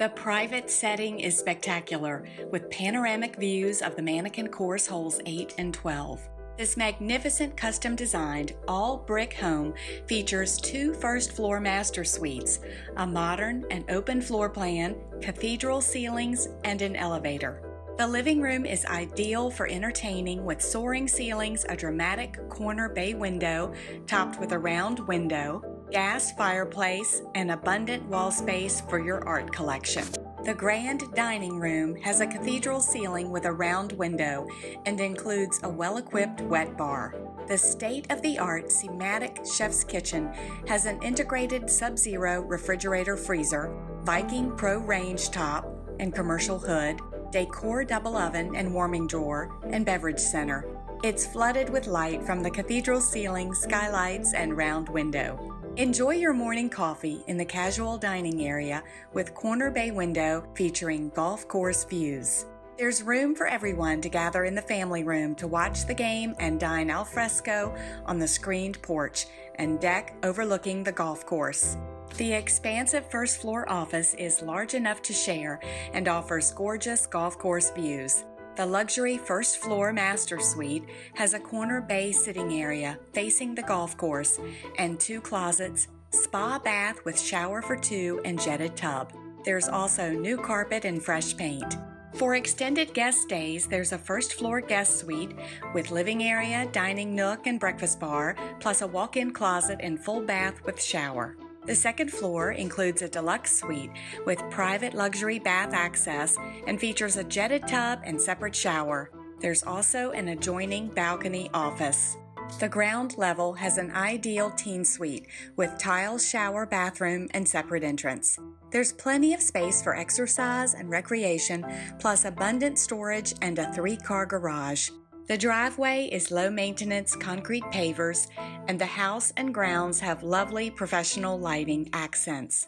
The private setting is spectacular, with panoramic views of the Manakin Course holes 8 and 12. This magnificent custom designed all brick home features two first floor master suites, a modern and open floor plan, cathedral ceilings, and an elevator. The living room is ideal for entertaining with soaring ceilings, a dramatic corner bay window topped with a round window, gas fireplace, and abundant wall space for your art collection. The grand dining room has a cathedral ceiling with a round window and includes a well equipped wet bar. The state of the art SieMatic Chef's Kitchen has an integrated sub zero refrigerator freezer, Viking Pro range top, and commercial hood, Dacor double oven and warming drawer, and beverage center. It's flooded with light from the cathedral ceiling, skylights, and round window. Enjoy your morning coffee in the casual dining area with corner bay window featuring golf course views. There's room for everyone to gather in the family room to watch the game and dine al fresco on the screened porch and deck overlooking the golf course. The expansive first floor office is large enough to share and offers gorgeous golf course views. The luxury first floor master suite has a corner bay sitting area facing the golf course and two closets, spa bath with shower for two, and jetted tub. There's also new carpet and fresh paint. For extended guest stays, there's a first floor guest suite with living area, dining nook, and breakfast bar, plus a walk in closet and full bath with shower. The second floor includes a deluxe suite with private luxury bath access and features a jetted tub and separate shower. There's also an adjoining balcony office. The ground level has an ideal teen suite with tile shower bathroom and separate entrance. There's plenty of space for exercise and recreation, plus abundant storage and a three car garage. The driveway is low maintenance concrete pavers, and the house and grounds have lovely professional lighting accents.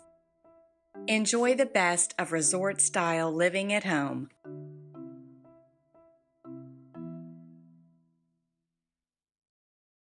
Enjoy the best of resort style living at home.